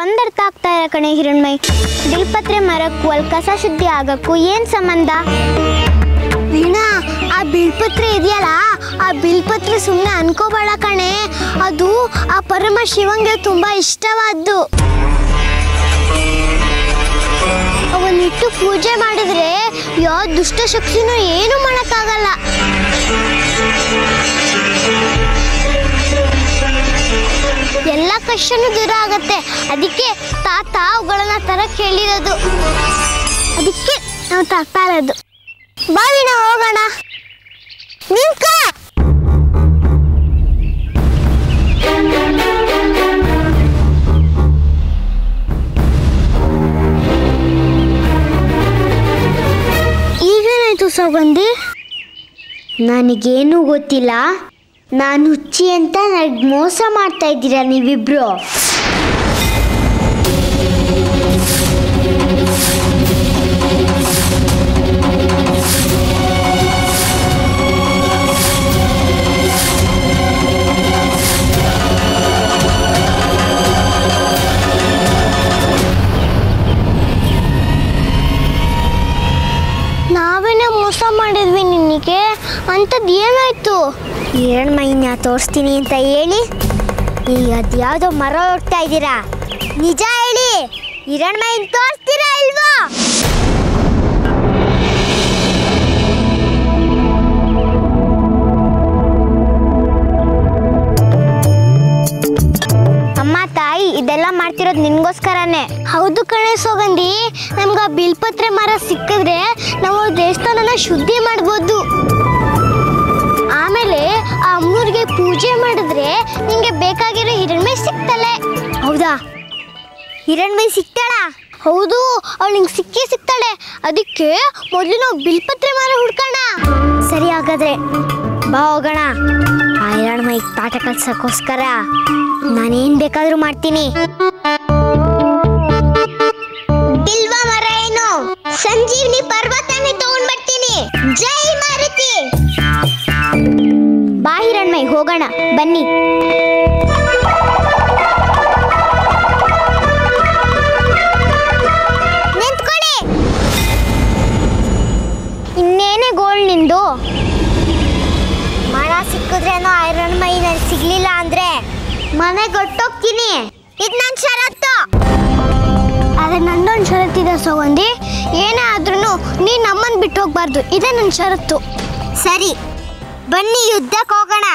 ಒಂದರ್ಥ ಆಗ್ತಾ ಇಲ್ಲ ಕಣೆ ಹಿರಣ್ಮೈ. ಬಿಲ್ಪತ್ರೆ ಮರಕ್ಕೂ ಅಲ್ಲಿ ಕಸ ಶುದ್ಧಿ ಆಗಕ್ಕೂ ಏನ್ ಸಂಬಂಧ? ವೀಣಾ, ಆ ಬಿಲ್ಪತ್ರೆ ಇದೆಯಲ್ಲ, ಆ ಬಿಲ್ಪತ್ರೆ ಸುಮ್ಮನೆ ಅನ್ಕೋಬೇಡ ಕಣೆ. ಅದು ಆ ಪರಮ ಶಿವಂಗೆ ತುಂಬಾ ಇಷ್ಟವಾದ್ದು. ಅವನಿಟ್ಟು ಪೂಜೆ ಮಾಡಿದ್ರೆ ಯಾವ ದುಷ್ಟ ಶಕ್ತಿನೂ ಏನು ಮಾಡಕ್ಕಾಗಲ್ಲ. ಕಷ್ಟನೂ ದೂರ ಆಗತ್ತೆ. ಅದಕ್ಕೆ ತಾತ ಅವುಗಳನ್ನ ತರ ಕೇಳಿರೋದು. ಅದಕ್ಕೆ ನಾವು ತರ್ತಾ ಇರೋದು. ಬಾವಿನ ಹೋಗೋಣ. ನಿಂತ ಈಗೇನಾಯ್ತು ಸೌಗಂಧಿ? ನನಗೇನು ಗೊತ್ತಿಲ್ಲ. ನಾನು ಹುಚ್ಚಿ ಅಂತ ನನಗೆ ಮೋಸ ಮಾಡ್ತಾ ಇದ್ದೀರಾ ನೀವಿಬ್ರು? ನಾವೇನೇ ಮೋಸ ಮಾಡಿದ್ವಿ ನಿನಗೆ ಅಂಥದ್ದು ಏನಾಯ್ತು ಎರಡು ಮೈನ ತೋರಿಸ್ತೀನಿ ಅಂತ ಹೇಳಿ ಈಗ ಅದ್ಯಾವುದೋ ಮರ ಹೋಗ್ತಾ ಇದ್ದೀರಾ? ನಿಜ ಹೇಳಿ ಹಿರಣ್ ಮೈನ್ ತೋರಿಸ್ತೀರಾ ಇಲ್ವಾ? ಅಮ್ಮ ತಾಯಿ, ಇದೆಲ್ಲ ಮಾಡ್ತಿರೋದು ನಿನ್ಗೋಸ್ಕರನೇ. ಹೌದು ಕಣೆ ಸೋಗಂದಿ ನಮ್ಗೆ ಆ ಬಿಲ್ಪತ್ರೆ ಮರ ಸಿಕ್ಕಿದ್ರೆ ನಾವು ದೇವಸ್ಥಾನನ ಶುದ್ಧಿ ಮಾಡ್ಬೋದು. ಮಾಡಿದ್ರೆ ನಿಂಗೆ ಬೇಕಾಗಿರೋ ಹಿರಣ್ಮೈ ಸಿಗ್ತಾಳೆ ಹೌದಾ? ಹಿರಣ್ಮೈ ಸಿಕ್ತಾಳ? ಹೌದು ಅವಳು ನಿಂಗೆ ಸಿಕ್ಕೇ ಸಿಗ್ತಾಳೆ ಅದಕ್ಕೆ ಮೊದಲು ನಾವು ಬಿಲ್ಪತ್ರೆ ಮಾರ ಹುಡ್ಕೋಣ. ಸರಿ ಹಾಗಾದ್ರೆ ಬಾ ಹೋಗೋಣ. ಆ ಹಿರಣ್ಮೈಗೆ ಪಾಠ ಕಲ್ಸಕ್ಕೋಸ್ಕರ ನಾನೇನ್ ಬೇಕಾದ್ರೂ ಮಾಡ್ತೀನಿ. ಬಿಲ್ವ ಮರ ಏನು? ಸಂಜೀವ್ನಿ ಪರ್ವತನೇ ತಗೊಂಡ್ಬರ್ತೀನಿ. ಜೈ ಮಾರುತಿ. ಹಿರಣ್ಮೈ ಹೋಗೋಣ, ಬನ್ನಿ. ಇನ್ನೇನೇ ಗೋಲ್ಡ್ ನಿಂದು? ಮರ ಸಿಕ್ಕಿದ್ರೇನೋ ಐರನ್ ಮೈ ಸಿಗ್ಲಿಲ್ಲ ಅಂದ್ರೆ ಮನೆ ಕೊಟ್ಟೋಗ್ತೀನಿ. ಇದು ನನ್ನ ಷರತ್ತು. ಆದ್ರೆ ನಂದೊಂದು ಷರತ್ತಿದೆ ಸೌಗಂಧಿ ಏನೇ ಆದ್ರೂ ನೀ ನಮ್ಮನ್ ಬಿಟ್ಟು ಹೋಗ್ಬಾರ್ದು. ಇದೇ ನನ್ನ ಷರತ್ತು. ಸರಿ. ಬನ್ನಿ ಯುದ್ಧಕ್ಕೆ ಹೋಗೋಣ.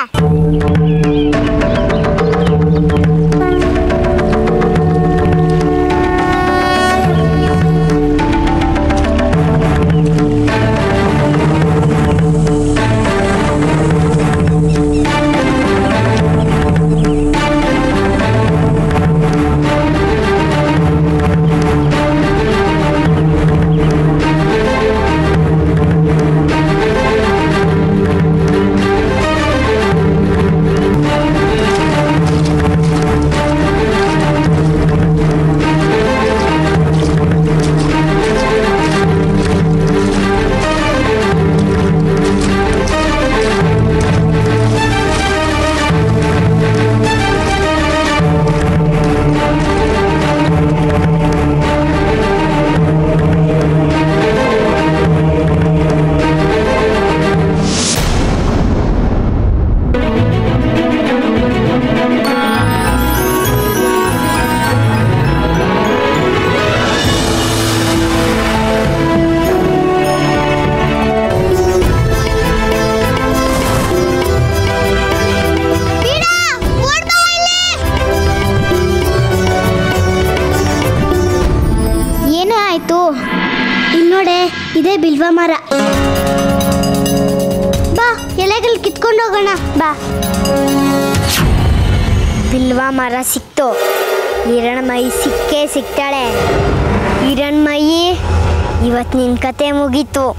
ಎಲೆಗಳು ಕಿತ್ಕೊಂಡು ಹೋಗೋಣ, ಬಾ. ಬಿಲ್ವ ಮರ ಸಿಕ್ತು. ಹಿರಣ್ಮಯಿ ಸಿಕ್ಕೇ ಸಿಕ್ತಾಳೆ. ಹಿರಣ್ಮಯಿ ಇವತ್ತು ನಿನ್ನ ಕತೆ ಮುಗೀತು.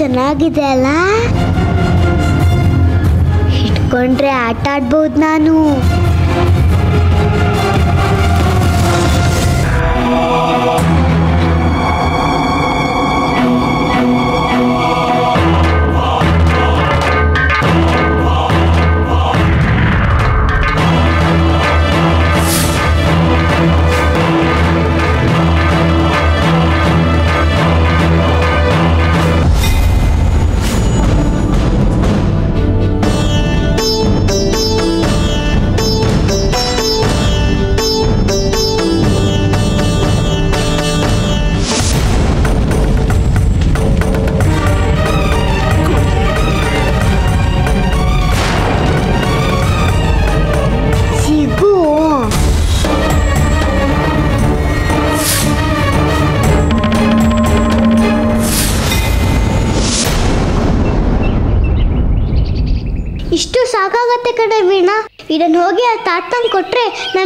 ಚೆನ್ನಾಗಿದೆ ಅಲ್ಲ? ಇಟ್ಕೊಂಡ್ರೆ ಆಟ ಆಡ್ಬೋದು ನಾನು.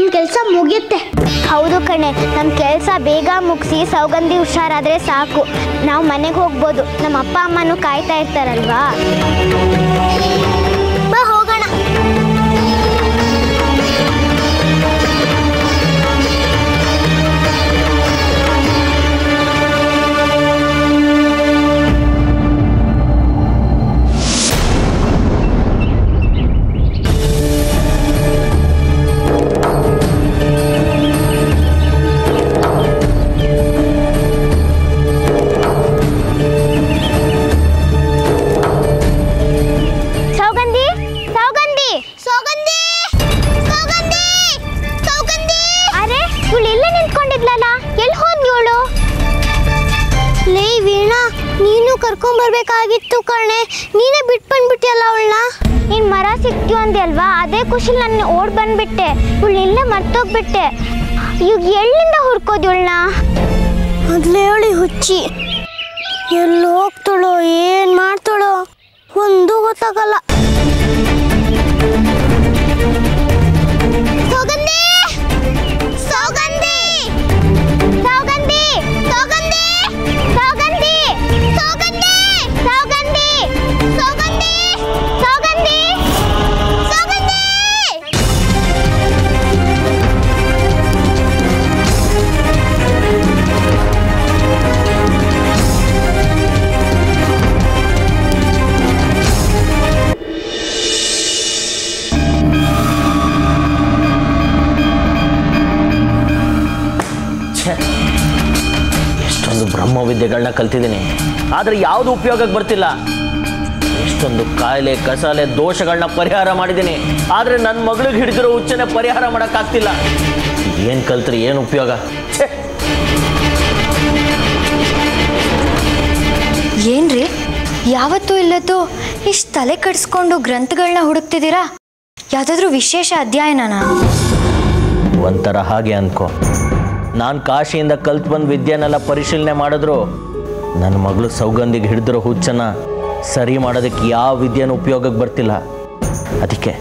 ನನ್ನ ಕೆಲಸ ಮುಗಿಯುತ್ತೆ. ಹೌದು ಕಣೆ ನಮ್ಮ ಕೆಲಸ ಬೇಗ ಮುಗಿಸಿ, ಸೌಗಂಧಿ ಹುಷಾರಾದ್ರೆ ಸಾಕು. ನಾವು ಮನೆಗೆ ಹೋಗ್ಬೋದು ನಮ್ಮ ಅಪ್ಪ ಅಮ್ಮನೂ ಕಾಯ್ತಾ ಇರ್ತಾರಲ್ವಾ? ಸಿಕ್ತೀವಿ ಅಂದೆ ಅಲ್ವಾ? ಅದೇ ಖುಷಿಲಿ ನಾನು ಓಡ್ ಬಂದ್ಬಿಟ್ಟೆ. ಇಲ್ಲೇ ಮರ್ತೋಗ್ಬಿಟ್ಟೆ. ಈಗ ಎಳ್ಳಿಂದ ಹುಡ್ಕೋದು ಇವಳನ್ನ? ಮೊದ್ಲು ಹೇಳಿ ಹುಚ್ಚಿ. ಎಲ್ಲಿ ಹೋಗ್ತಾಳೋ, ಏನ್ ಮಾಡ್ತಾಳೋ? ಒಂದು ಗೊತ್ತಾಗಲ್ಲ. ಬ್ರಹ್ಮವಿದ್ಯೆಗಳನ್ನ ಕಲ್ತಿದ್ದೀನಿ. ಆದರೆ ಯಾವುದು ಉಪಯೋಗಕ್ಕೆ ಬರ್ತಿಲ್ಲ? ಎಷ್ಟೊಂದು ಕಾಯಿಲೆ ಕಸಾಲೆ ದೋಷಗಳನ್ನ ಪರಿಹಾರ ಮಾಡಿದ್ದೀನಿ. ಆದರೆ ನನ್ನ ಮಗಳಿಗೆ ಹಿಡಿದಿರೋ ಹುಚ್ಚನೆ ಪರಿಹಾರ ಮಾಡೋಕ್ಕಾಗ್ತಿಲ್ಲ. ಏನು ಕಲ್ತ್ರಿ ಏನು ಉಪಯೋಗ? ಏನ್ರಿ? ಯಾವತ್ತೂ ಇಲ್ಲದ್ದು ಇಷ್ಟು ತಲೆ ಕಡಿಸ್ಕೊಂಡು ಗ್ರಂಥಗಳನ್ನ ಹುಡುಕ್ತಿದ್ದೀರಾ? ಯಾವುದಾದ್ರೂ ವಿಶೇಷ ಅಧ್ಯಯನನಾ? ಒಂಥರ ಹಾಗೆ ಅನ್ಕೋ. ನಾನು ಕಾಶಿಯಿಂದ ಕಲ್ತು ಬಂದು ವಿದ್ಯೆನೆಲ್ಲ ಪರಿಶೀಲನೆ ಮಾಡಿದ್ರು. ನನ್ನ ಮಗಳು ಸೌಗಂಧಿಗೆ ಹಿಡಿದಿರೋ ಹುಚ್ಚನ್ನ ಸರಿ ಮಾಡೋದಕ್ಕೆ ಯಾವ ವಿದ್ಯೆನೂ ಉಪಯೋಗಕ್ಕೆ ಬರ್ತಿಲ್ಲ. ಅದಕ್ಕೆ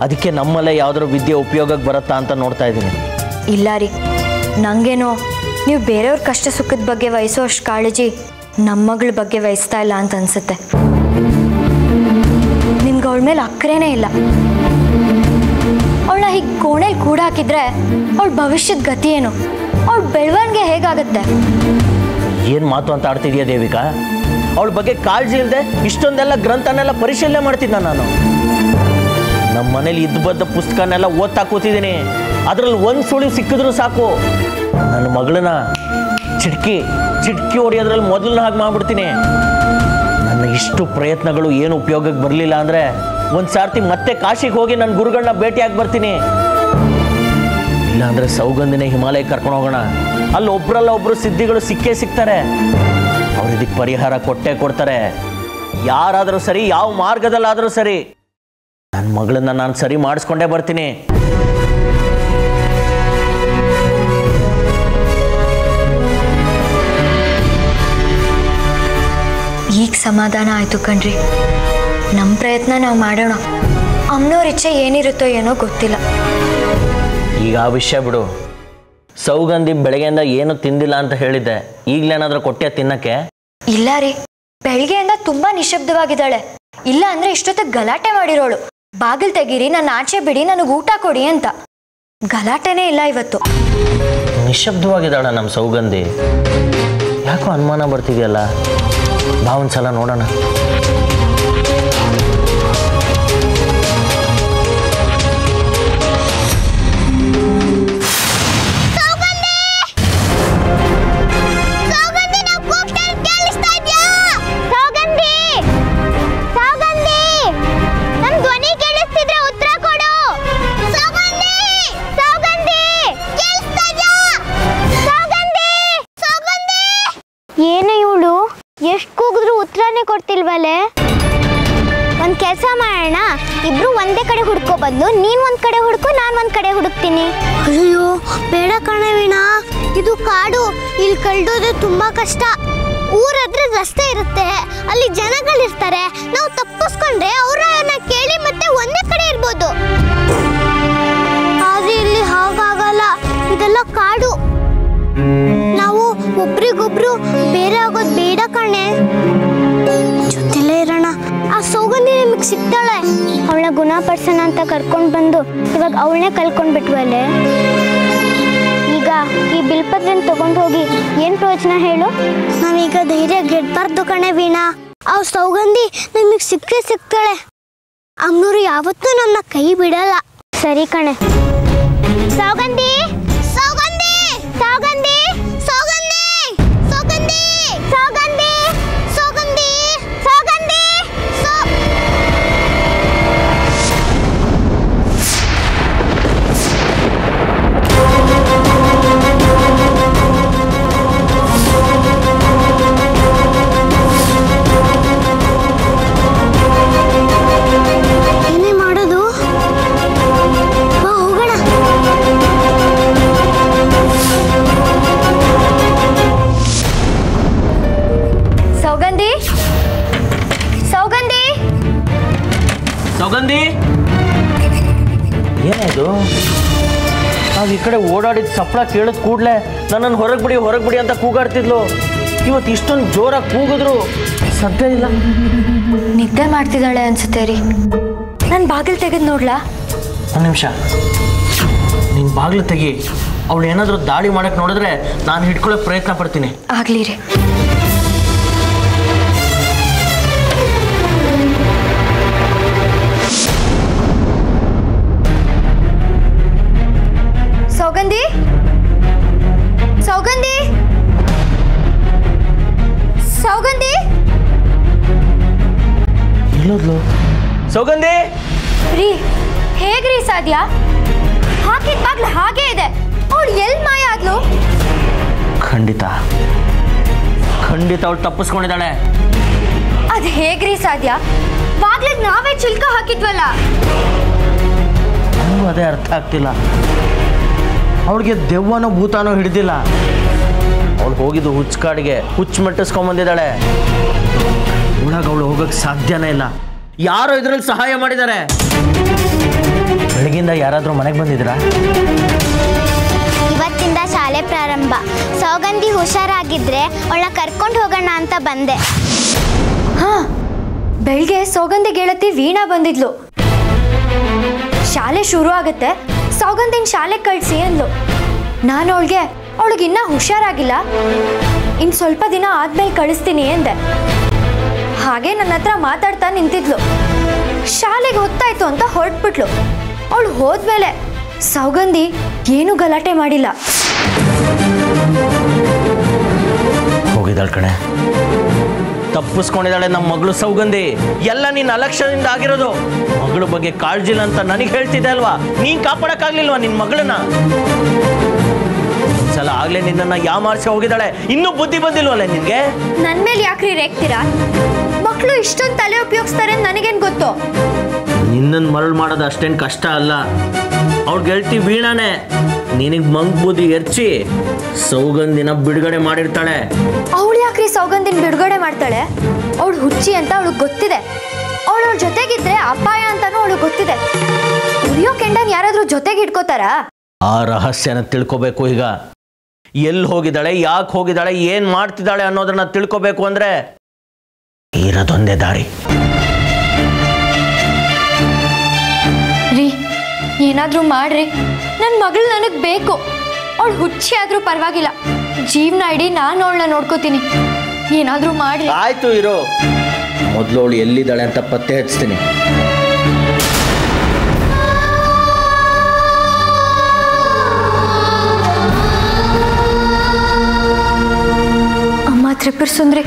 ಅದಕ್ಕೆ ನಮ್ಮಲ್ಲೇ ಯಾವ್ದಾರು ವಿದ್ಯೆ ಉಪಯೋಗಕ್ಕೆ ಬರುತ್ತಾ ಅಂತ ನೋಡ್ತಾ ಇದ್ದೀನಿ. ಇಲ್ಲ ರೀ. ನಂಗೇನೋ, ನೀವು ಬೇರೆಯವ್ರ ಕಷ್ಟ ಸುಖದ ಬಗ್ಗೆ ವಹಿಸೋ ಅಷ್ಟು ಕಾಳಜಿ ನಮ್ಮ ಮಗಳ ಬಗ್ಗೆ ವಹಿಸ್ತಾ ಇಲ್ಲ ಅಂತ ಅನ್ಸುತ್ತೆ. ನಿಮ್ಗೆ ಅವಳ ಮೇಲೆ ಅಕ್ಕರೇನೇ ಇಲ್ಲ. ಅವಳ ಹೀಗೆ ಕೋಣೆಲಿ ಕೂಡ ಹಾಕಿದ್ರೆ ಅವಳ ಭವಿಷ್ಯದ ಗತಿ ಏನು? ಬೆಳವಣಿಗೆ ಹೇಗಾಗುತ್ತೆ? ಏನು ಮಾತು ಅಂತ ಆಡ್ತಿದ್ಯಾ ದೇವಿಕಾ? ಅವಳ ಬಗ್ಗೆ ಕಾಳಜಿ ಇಲ್ಲದೆ ಇಷ್ಟೊಂದೆಲ್ಲ ಗ್ರಂಥನೆಲ್ಲ ಪರಿಶೀಲನೆ ಮಾಡ್ತಿದ್ದ ನಾನು. ನಮ್ಮ ಮನೇಲಿ ಇದ್ದು ಬದ್ದ ಪುಸ್ತಕನೆಲ್ಲ ಓದ್ತಾ ಕೂತಿದ್ದೀನಿ. ಅದರಲ್ಲಿ ಒಂದು ಸುಳಿವು ಸಿಕ್ಕಿದ್ರು ಸಾಕು. ನನ್ನ ಮಗಳನ್ನ ಚಿಟ್ಕಿ ಚಿಟ್ಕಿ ಹೊಡೆಯೋದ್ರಲ್ಲಿ ಮೊದಲನ್ನ ಹಾಗೆ ಮಾಡ್ಬಿಡ್ತೀನಿ. ನನ್ನ ಇಷ್ಟು ಪ್ರಯತ್ನಗಳು ಏನು ಉಪಯೋಗಕ್ಕೆ ಬರಲಿಲ್ಲ ಅಂದರೆ ಒಂದು ಸಾರ್ತಿ ಮತ್ತೆ ಕಾಶಿಗೆ ಹೋಗಿ ನನ್ನ ಗುರುಗಳನ್ನ ಭೇಟಿಯಾಗಿ ಬರ್ತೀನಿ. ಇಲ್ಲಾಂದ್ರೆ ಸೌಗಂಧಿನ ಹಿಮಾಲಯಕ್ಕೆ ಕರ್ಕೊಂಡು ಹೋಗೋಣ. ಅಲ್ಲಿ ಒಬ್ರಲ್ಲ ಒಬ್ರು ಸಿದ್ಧಿಗಳು ಸಿಕ್ಕೇ ಸಿಗ್ತಾರೆ. ಅವ್ರು ಇದಕ್ಕೆ ಪರಿಹಾರ ಕೊಟ್ಟೆ ಕೊಡ್ತಾರೆ. ಯಾರಾದರೂ ಸರಿ, ಯಾವ ಮಾರ್ಗದಲ್ಲಾದರೂ ಸರಿ ನನ್ನ ಮಗಳನ್ನ ನಾನು ಸರಿ ಮಾಡಿಸ್ಕೊಂಡೇ ಬರ್ತೀನಿ. ಈಗ ಸಮಾಧಾನ ಆಯ್ತು ಕಣ್ರಿ. ನಮ್ಮ ಪ್ರಯತ್ನ ನಾವು ಮಾಡೋಣ. ಅಮ್ಮನವ್ರ ಇಚ್ಛೆ ಏನಿರುತ್ತೋ ಏನೋ ಗೊತ್ತಿಲ್ಲ. ಈಗ ಆ ವಿಷಯ ಬಿಡು. ಸೌಗಂಧಿ ಬೆಳಗ್ಗೆಯಿಂದ ಏನು ತಿಂದಿಲ್ಲ ಅಂತ ಹೇಳಿದ್ದೆ. ಈಗ್ಲೇನಾದ್ರೂ ಕೊಟ್ಟೆ ತಿನ್ನಕ್ಕೆ? ಇಲ್ಲ ರೀ. ಬೆಳಗ್ಗೆಯಿಂದ ತುಂಬಾ ನಿಶಬ್ದವಾಗಿದ್ದಾಳೆ ಇಲ್ಲ ಅಂದ್ರೆ ಇಷ್ಟೊತ್ತಿಗೆ ಗಲಾಟೆ ಮಾಡಿರೋಳು. ಬಾಗಿಲು ತೆಗೀರಿ ನನ್ನ ಆಚೆ ಬಿಡಿ ನನಗೆ ಊಟ ಕೊಡಿ ಅಂತ. ಗಲಾಟೆನೇ ಇಲ್ಲ ಇವತ್ತು. ನಿಶಬ್ದವಾಗಿದ್ದಾಳ ನಮ್ಮ ಸೌಗಂಧಿ. ಯಾಕೋ ಅನುಮಾನ ಬರ್ತಿದೆಯಲ್ಲ? ಬಾ ಒಂದ್ಸಲ ನೋಡೋಣ. ತುಂಬಾ ಕಷ್ಟ. ಊರಾದ್ರೆ ರಸ್ತೆ ಇರುತ್ತೆ. ಅಲ್ಲಿ ಜನಗಳಿರ್ತಾರೆ. ನಾವು ತಪ್ಪಿಸ್ಕೊಂಡ್ರೆ ಅವ್ರನ್ನ ಕೇಳಿ ಮತ್ತೆ ಒಂದೇ ಕಡೆ ಇರ್ಬೋದು. ಆದ್ರೆ ಇಲ್ಲಿ ಹಾಗಾಗಲ್ಲ. ಇದೆಲ್ಲ ಕಾಡು. ನಾವು ಒಬ್ರಿಗೊಬ್ರು ಬೇರೆ ಆಗೋದ್ ಬೇಡ ಕಣೆ. ಜೊತೆಲೇ ಇರೋಣ. ಆ ಸೌಗಂಧಿ ನಿಮಗೆ ಸಿಗ್ತಾಳೆ. ಅವಳ ಗುಣಪಡಿಸೋಣ ಅಂತ ಕರ್ಕೊಂಡು ಬಂದು ಇವಾಗ ಅವಳನ್ನೇ ಕಳ್ಕೊಂಡ್ ಬಿಟ್ವಲ್ಲೇ ಈಗ ಈ ಬಿಲ್ಪತ್ರನ ತಗೊಂಡು ಹೋಗಿ ಏನ್ ಪ್ರಯೋಜನ ಹೇಳು? ನಾವೀಗ ಧೈರ್ಯ ಗೆಡ್ಬಾರ್ದು ಕಣೆ ವೀಣಾ. ಅವ್ ಸೌಗಂಧಿ ನಮಗೆ ಸಿಕ್ಕೇ ಸಿಗ್ತಾಳೆ ಅಮ್ನೂರು ಯಾವತ್ತೂ ನಮ್ಮ ಕೈ ಬಿಡಲ್ಲ. ಸರಿ ಕಣೆ. ಸೌಗಂಧಿ ಸೌಗಂಧಿ ಸೌಗಂಧಿ! ಸೌಗಂಧಿ! ನಾವು ಈ ಕಡೆ ಓಡಾಡಿದ ಸಪ್ಪಳ ಕೇಳಿದ ಕೂಡಲೇ ನನ್ನನ್ನು ಹೊರಗೆ ಬಿಡಿ ಹೊರಗೆ ಬಿಡಿ ಅಂತ ಕೂಗಾಡ್ತಿದ್ಲು. ಇವತ್ತು ಇಷ್ಟೊಂದು ಜೋರಾಗಿ ಕೂಗಿದ್ರು. ಸದ್ಯ ಇಲ್ಲ. ನಿದ್ದೆ ಮಾಡ್ತಿದ್ದಾಳೆ ಅನ್ಸುತ್ತೆ ರೀ. ನಾನು ಬಾಗಿಲು ತೆಗೆದು ನೋಡ್ಲಾ? ಒಂದು ನಿಮಿಷ. ನಿನ್ನ ಬಾಗಿಲು ತೆಗಿ. ಅವಳು ಏನಾದರೂ ದಾಳಿ ಮಾಡಕ್ಕೆ ನೋಡಿದ್ರೆ ನಾನು ಹಿಡ್ಕೊಳ್ಳೋಕೆ ಪ್ರಯತ್ನ ಪಡ್ತೀನಿ. ಆಗಲಿ ರೀ. ಸೌಗಂಧಿ? ಸೌಗಂಧಿ? ರೀ ಹೇಗ್ರಿ ಸಾಧ್ಯ? ಹಾಕಿದ ಬಾಗ್ಲು ಹಾಗೇ ಇದೆ. ಅವಳು ಎಲ್ಲಿ ಮಾಯ ಆದ್ಲು ಖಂಡಿತ. ಖಂಡಿತ ಅವಳು ತಪ್ಪಿಸ್ಕೊಂಡಿದ್ದಾಳೆ. ಅದ್ ಹೇಗ್ರಿ ಸಾಧ್ಯ? ಬಾಗ್ಲಿಗೆ ನಾವೇ ಚಿಲ್ಕ ಹಾಕಿದ್ವಲ್ಲ? ನನಗೂ ಅದೇ ಅರ್ಥ ಆಗ್ತಿಲ್ಲ. ಅವಳಿಗೆ ದೆವ್ವನೋ ಭೂತಾನೋ ಹಿಡ್ದಿಲ್ಲ. ಅವಳು ಹೋಗಿದ್ದು ಹುಚ್ಚಕಾಡಿಗೆ ಹುಚ್ಚು ಮಟ್ಟಿಸ್ಕೊಂಬಂದಿದ್ದಾಳೆ ಒಳಗ ಅವಳು ಹೋಗಕ್ಕೆ ಸಾಧ್ಯನೇ ಇಲ್ಲ. ಯಾರೋ ಇದ್ರಲ್ಲಿ ಸಹಾಯ ಮಾಡಿದ್ದಾರೆ. ಬೆಳಗಿಂದ ಯಾರಾದರೂ ಮನೆಗೆ ಬಂದಿದ್ರ ಇವತ್ತಿಂದ ಶಾಲೆ ಪ್ರಾರಂಭ. ಸೌಗಂಧಿ ಹುಷಾರಾಗಿದ್ರೆ ಅವಳ ಕರ್ಕೊಂಡು ಹೋಗೋಣ ಅಂತ ಬಂದೆ. ಹಾ ಬೆಳಿಗ್ಗೆ ಸೌಗಂಧಿ ಗೆಳತಿ ವೀಣಾ ಬಂದಿದ್ಲು. ಶಾಲೆ ಶುರು ಆಗತ್ತೆ. ಸೌಗಂಧಿನ ಶಾಲೆ ಕಳಿಸಿ ಅಂದ್ಲು. ನಾನು ಅವಳಿಗೆ ಅವಳಿಗಿನ್ನ ಹುಷಾರಾಗಿಲ್ಲ. ಇನ್ ಸ್ವಲ್ಪ ದಿನ ಆದ್ಮೇಲೆ ಕಳಿಸ್ತೀನಿ ಎಂದೆ. ಹಾಗೆ ನನ್ನ ಹತ್ರ ಮಾತಾಡ್ತಾ ನಿಂತಿದ್ಲು. ಶಾಲೆಗೆ ಹೊತ್ತಾಯ್ತು ಅಂತ ಹೊರಟ್ಬಿಟ್ಲು. ಅವಳು ಹೋದ್ಮೇಲೆ, ಸೌಗಂಧಿ, ಏನೂ ಗಲಾಟೆ ಮಾಡಿಲ್ಲ? ಹೋಗಿದ್ದಾಳ ಕಣೆ. ತಪ್ಪಿಸ್ಕೊಂಡಿದ್ದಾಳೆ ನಮ್ಮ ಮಗಳು ಸೌಗಂಧಿ. ಎಲ್ಲ ನಿನ್ನ ಅಲಕ್ಷ್ಯದಿಂದ ಆಗಿರೋದು. ಮಗಳ ಬಗ್ಗೆ ಕಾಳಜಿಲ್ಲ ಅಂತ ನನಗೆ ಹೇಳ್ತಿದ್ದೆ ಅಲ್ವಾ? ನೀನ್ ಕಾಪಾಡಕ್ಕಾಗ್ಲಿಲ್ವಾ ನಿನ್ ಮಗಳನ್ನ? ಸಲ ಆಗ್ಲೇ ಯಾವ ಯಾಮಾರಿಸಿ ಹೋಗಿದ್ದಾಳೆ? ಇನ್ನೂ ಬುದ್ಧಿ ಬಂದಿಲ್ವಲ್ಲ ನಿನ್ಗೆ? ನನ್ನ ಮೇಲೆ ಯಾಕ್ರಿ ರೇಗ್ತೀರಾ ಮಕ್ಕಳು ಇಷ್ಟೊಂದು ತಲೆ ಉಪಯೋಗಿಸ್ತಾರೆ ನನಗೇನ್ ಗೊತ್ತು? ನಿನ್ನನ್ನು ಮರಳು ಮಾಡೋದು ಅಷ್ಟೇನು ಕಷ್ಟ ಅಲ್ಲ. ಅವ್ರ ಗೆಳ್ತಿ ವೀಣಾನೆ. ನಿನಗೆ ಮಂಗ್ ಬುದ್ಧಿ ಎರ್ಚಿ ಸೌಗಂಧಿನ ಬಿಡುಗಡೆ ಮಾಡಿರ್ತಾಳೆ. ಅವಳು ಯಾಕ್ರಿ ಸೌಗಂಧಿನ ಬಿಡುಗಡೆ ಮಾಡ್ತಾಳೆ? ಅವಳು ಹುಚ್ಚಿ ಅಂತ ಅವಳಿಗೆ ಗೊತ್ತಿದೆ. ಅವಳು ಅವಳ ಜೊತೆಗಿದ್ರೆ ಅಪಾಯ ಅಂತಾನೂ ಅವಳಿಗೆ ಗೊತ್ತಿದೆ. ಉರಿಯೋ ಕೆಂಡನ್ ಯಾರಾದ್ರೂ ಜೊತೆಗೆ ಇಟ್ಕೋತಾರಾ ಆ ರಹಸ್ಯನ ತಿಳ್ಕೋಬೇಕು ಈಗ. ಎಲ್ಲಿ ಹೋಗಿದ್ದಾಳೆ ಯಾಕೆ ಹೋಗಿದ್ದಾಳೆ ಏನು ಮಾಡ್ತಿದ್ದಾಳೆ ಅನ್ನೋದನ್ನ ತಿಳ್ಕೊಬೇಕು ಅಂದ್ರೆ ಇರೋದೊಂದೇ ದಾರಿ. ರೀ ಏನಾದರೂ ಮಾಡ್ರಿ. ನನ್ನ ಮಗಳು ನನಗೆ ಬೇಕು. ಅವಳು ಹುಚ್ಚಿ ಆದರೂ ಪರವಾಗಿಲ್ಲ. ಜೀವನ ಇಡೀ ನಾನು ಅವಳನ್ನ ನೋಡ್ಕೋತೀನಿ. ಏನಾದರೂ ಮಾಡ್ರಿ. ಆಯ್ತು ಇರೋ. ಮೊದಲು ಅವಳು ಎಲ್ಲಿದ್ದಾಳೆ ಅಂತ ಪತ್ತೆ ಹಚ್ತೀನಿ. ತ್ರಿಪುರ ಸುಂದ್ರಿ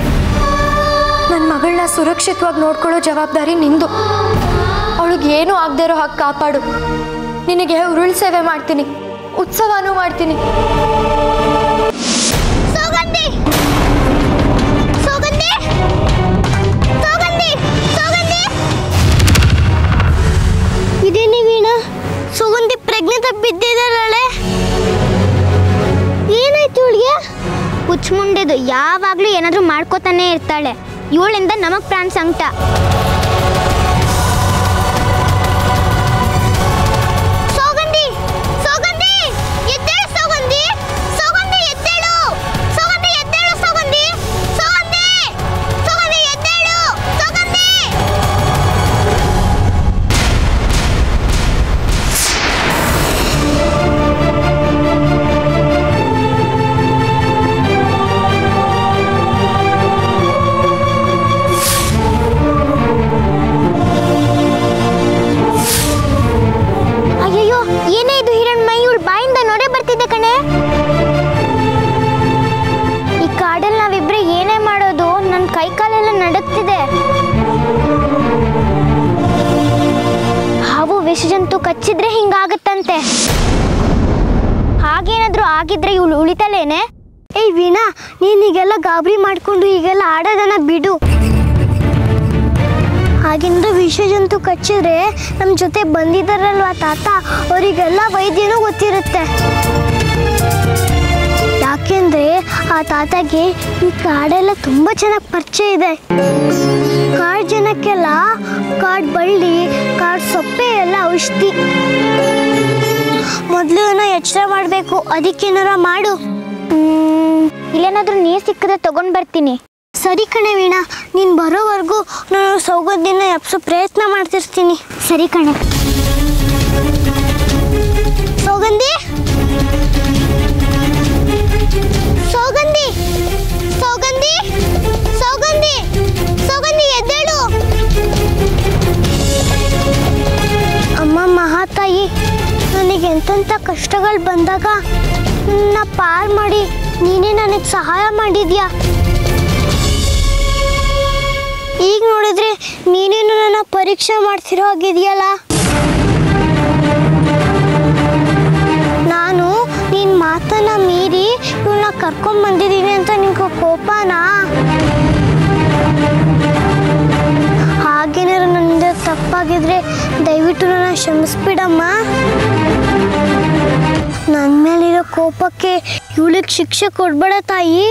ನನ್ನ ಮಗಳನ್ನ ಸುರಕ್ಷಿತವಾಗಿ ನೋಡ್ಕೊಳ್ಳೋ ಜವಾಬ್ದಾರಿ ನಿಂದು. ಅವಳಿಗೆ ಏನೂ ಆಗದೆ ಇರೋ ಹಾಗೆ ಕಾಪಾಡು. ನಿನಗೆ ಉರುಳು ಸೇವೆ ಮಾಡ್ತೀನಿ. ಉತ್ಸವನೂ ಮಾಡ್ತೀನಿ. ಇದೇನಿ ವೀಣಾ? ಸುಗಂಧಿ ಪ್ರಜ್ಞೆ ತಪ್ಪಿದ್ದಾಳೆ ಏನಾಯ್ತು ಇವಳಿಗೆ ಹುಚ್ಚುಮುಂಡೆದು ಯಾವಾಗಲೂ ಏನಾದರೂ ಮಾಡ್ಕೋತಾನೆ ಇರ್ತಾಳೆ. ಇವಳಿಂದ ನಮಗೆ ಪ್ರಾಣ ಸಂಕಟ. ನನ್ನ ಕೈ ಕಾಲೆಲ್ಲ ನಡುಗ್ತಿದೆ ಹಾವು ವಿಷಜಂತು ಕಚ್ಚಿದ್ರೆ ಹಿಂಗಾಗತ್ತಂತೆ. ಹಾಗೇನಾದ್ರೂ ಆಗಿದ್ರೆ ಇವಳು ಉಳಿತಲೇನೆ ಏಯ್ ವೀಣಾ ನೀನ್ ಈಗೆಲ್ಲ ಗಾಬರಿ ಮಾಡ್ಕೊಂಡು ಈಗೆಲ್ಲ ಆಡೋದನ್ನ ಬಿಡು. ಹಾಗೇನಾದ್ರೂ ವಿಷಜಂತು ಕಚ್ಚಿದ್ರೆ ನಮ್ಮ ಜೊತೆ ಬಂದಿದ್ದಾರಲ್ವಾ ತಾತ? ಅವರಿಗೆಲ್ಲ ವೈದ್ಯನೂ ಗೊತ್ತಿರುತ್ತೆ. ಯಾಕೆಂದ್ರೆ ಆ ತಾತಗೆ ಈ ಕಾಡೆಲ್ಲ ತುಂಬಾ ಚೆನ್ನಾಗಿ ಪರಿಚಯ ಇದೆ. ಕಾಡು ಜನಕ್ಕೆಲ್ಲ ಕಾಡು ಬಳ್ಳಿ ಕಾಡು ಸೊಪ್ಪೆ ಎಲ್ಲ ಔಷಧಿ. ಮೊದಲು ಏನೋ ಎಚ್ಚರ ಮಾಡಬೇಕು ಅದಕ್ಕೇನಾರ ಮಾಡು. ಇಲ್ಲೇನಾದ್ರೂ ನೀರು ಸಿಕ್ಕದೆ ತಗೊಂಡ್ ಬರ್ತೀನಿ. ಸರಿ ಕಣೆ ವೀಣಾ ನೀನು ಬರೋವರೆಗೂ ನಾನು ಸೌಗದಿನ ಎಪ್ಸು ಪ್ರಯತ್ನ ಮಾಡ್ತಿರ್ತೀನಿ. ಸರಿ ಕಣೆ. ಸೌಗಂಧಿ? ಎಂತೆಂಥ ಕಷ್ಟಗಳು ಬಂದಾಗ ನನ್ನ ಪಾರ್ ಮಾಡಿ ನೀನೇ ನನಗೆ ಸಹಾಯ ಮಾಡಿದ್ಯಾ? ಈಗ ನೋಡಿದ್ರೆ ನೀನೇನು ನನ್ನ ಪರೀಕ್ಷೆ ಮಾಡ್ತಿರೋ ಹಾಗಿದೆಯಲ್ಲ? ನಾನು ನಿನ್ನ ಮಾತನ್ನ ಮೀರಿ ಇವಳನ್ನ ಕರ್ಕೊಂಡ್ ಬಂದಿದ್ದೀನಿ ಅಂತ ನಿಮಗೆ ಕೋಪನಾ? ಹಾಗೇನಾರು ನನ್ನಿಂದ ತಪ್ಪಾಗಿದ್ರೆ ದಯವಿಟ್ಟು ನನ್ನ ಕ್ಷಮಿಸ್ಬಿಡಮ್ಮ. ನನ್ನ ಮೇಲಿರೋ ಕೋಪಕ್ಕೆ ಇವಳಿಗೆ ಶಿಕ್ಷೆ ಕೊಡ್ಬೇಡ ತಾಯಿ.